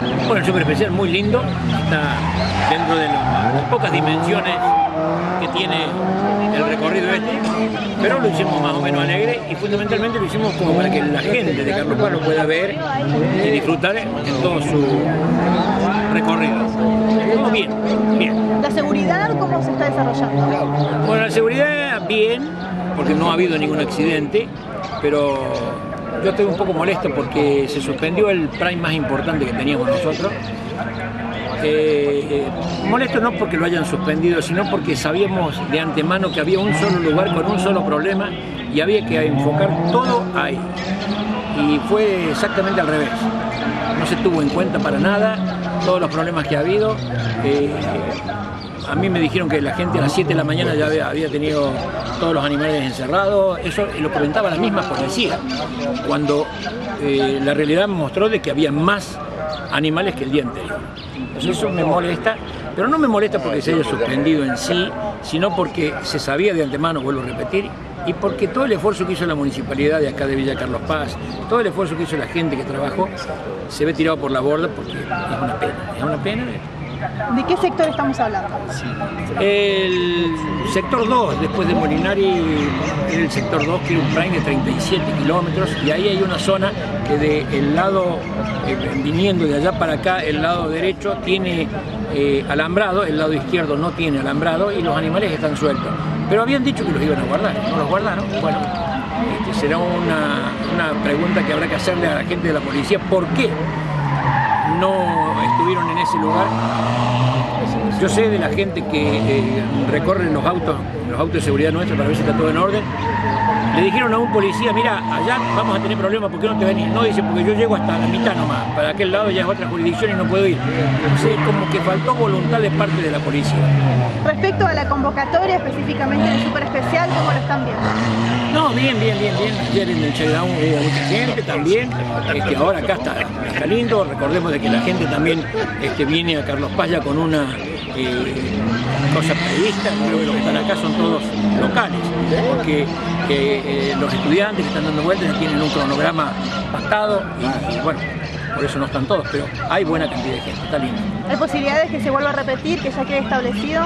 Bueno, el super especial muy lindo, está dentro de las pocas dimensiones que tiene el recorrido este, pero lo hicimos más o menos alegre y fundamentalmente lo hicimos como para que la gente de Carlos Paz lo pueda ver y disfrutar en todo su recorrido. Bien, bien. ¿La seguridad cómo se está desarrollando? Bueno, la seguridad bien, porque no ha habido ningún accidente, pero yo estoy un poco molesto porque se suspendió el prime más importante que teníamos nosotros. Eh, molesto no porque lo hayan suspendido, sino porque sabíamos de antemano que había un solo lugar con un solo problema y había que enfocar todo ahí. Y fue exactamente al revés. No se tuvo en cuenta para nada todos los problemas que ha habido. Eh, a mí me dijeron que la gente a las 7 de la mañana ya había, tenido todos los animales encerrados. Eso lo comentaba la misma policía, cuando eh, la realidad mostró de que había más animales que el día anterior. eso me molesta, pero no me molesta porque se haya suspendido en sí, sino porque se sabía de antemano, vuelvo a repetir, y porque todo el esfuerzo que hizo la municipalidad de acá de Villa Carlos Paz, todo el esfuerzo que hizo la gente que trabajó, se ve tirado por la borda porque es una pena, es una pena. ¿De qué sector estamos hablando? El sector 2, después de Molinari, el sector 2, que es un prime de 37 kilómetros, y ahí hay una zona que del lado, eh, viniendo de allá para acá, el lado derecho tiene eh, alambrado, el lado izquierdo no tiene alambrado, y los animales están sueltos. Pero habían dicho que los iban a guardar, no los guardaron. Bueno, este, será una, una pregunta que habrá que hacerle a la gente de la policía, ¿por qué Yo sé de la gente que eh, recorre los autos, los autos de seguridad nuestros para ver si está todo en orden. Le dijeron a un policía, mira, allá vamos a tener problemas, ¿por qué no te venís? No, dice, porque yo llego hasta la mitad nomás, para aquel lado ya es otra jurisdicción y no puedo ir. Entonces, como que faltó voluntad de parte de la policía. Respecto a la convocatoria, específicamente del Super Especial, ¿cómo lo están viendo? No, bien, bien, bien, bien. Ayer en el Checkdown hubo mucha gente también. Este, ahora acá está, está lindo. Recordemos de que la gente también este, viene a Carlos Paz ya con una eh, cosa prevista. Creo que los que están acá son todos locales, porque eh, los estudiantes que están dando vueltas tienen un cronograma pactado y, bueno, por eso no están todos, pero hay buena cantidad de gente, está lindo. ¿Hay posibilidades que se vuelva a repetir, que ya quede establecido?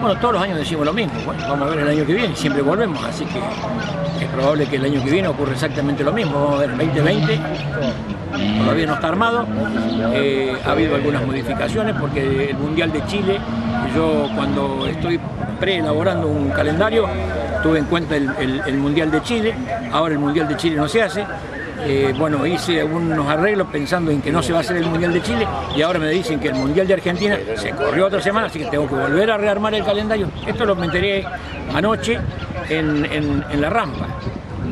Bueno, todos los años decimos lo mismo, bueno, vamos a ver el año que viene, siempre volvemos, así que es probable que el año que viene ocurra exactamente lo mismo, vamos a ver el 2020, todavía no está armado, eh, ha habido algunas modificaciones porque el Mundial de Chile, yo cuando estoy preelaborando un calendario, tuve en cuenta el Mundial de Chile, ahora el Mundial de Chile no se hace, eh, bueno, hice unos arreglos pensando en que no se va a hacer el Mundial de Chile y ahora me dicen que el Mundial de Argentina se corrió otra semana, así que tengo que volver a rearmar el calendario. Esto lo me anoche en, la rampa.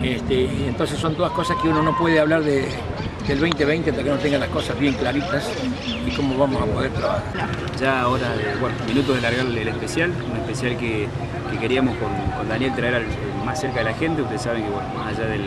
Este, entonces son todas cosas que uno no puede hablar de, del 2020 hasta que no tenga las cosas bien claritas y cómo vamos a poder trabajar. Ya ahora, bueno, minutos de largar el especial, un especial que, queríamos con, Daniel traer más cerca de la gente, ustedes saben que bueno, más allá del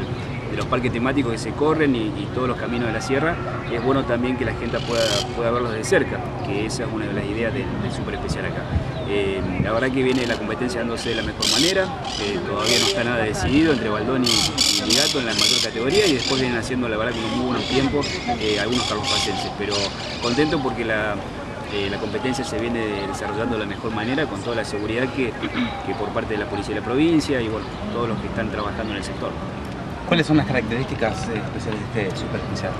de los parques temáticos que se corren y, todos los caminos de la sierra, es bueno también que la gente pueda, pueda verlos de cerca, que esa es una de las ideas del, Super Especial acá. Eh, la verdad que viene la competencia dándose de la mejor manera, eh, todavía no está nada decidido entre Baldón y, y, en la mayor categoría y después vienen haciendo la verdad que unos muy buenos tiempos eh, algunos carlopacenses, pero contento porque la, la competencia se viene desarrollando de la mejor manera con toda la seguridad que, que por parte de la Policía de la provincia y bueno, todos los que están trabajando en el sector. ¿Cuáles son las características eh, especiales de este super especial?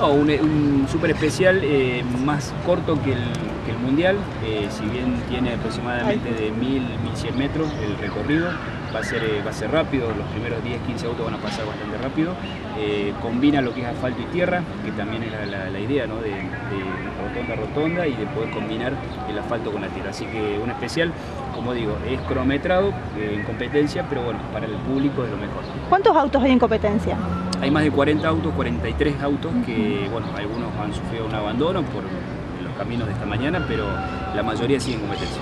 un, super especial eh, más corto que el, mundial, eh, si bien tiene aproximadamente de 1000, 1100 metros el recorrido, va a ser, va a ser rápido, los primeros 10, 15 autos van a pasar bastante rápido, combina lo que es asfalto y tierra, que también es la, idea ¿no? de, rotonda rotonda y de poder combinar el asfalto con la tierra, así que un especial como digo, es cronometrado eh, en competencia, pero bueno, para el público es lo mejor. ¿Cuántos autos hay en competencia? Hay más de 40 autos, 43 autos que, bueno, algunos han sufrido un abandono por los caminos de esta mañana, pero la mayoría sigue en competencia.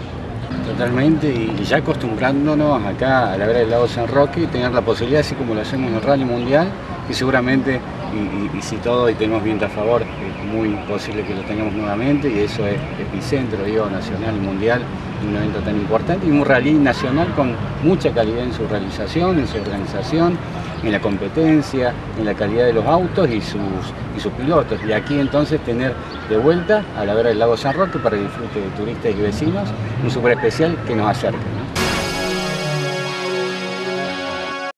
Totalmente, y ya acostumbrándonos acá a la vera del lado San Roque, tener la posibilidad, así como lo hacemos en el Rally Mundial, que seguramente, y, si todo y tenemos viento a favor, es muy posible que lo tengamos nuevamente, y eso es epicentro, digo, nacional y mundial, un evento tan importante y un rally nacional con mucha calidad en su realización, en su organización, en la competencia, en la calidad de los autos y sus, y sus pilotos. Y aquí entonces tener de vuelta a la vera del lago San Roque para el disfrute de turistas y vecinos, un super especial que nos acerca.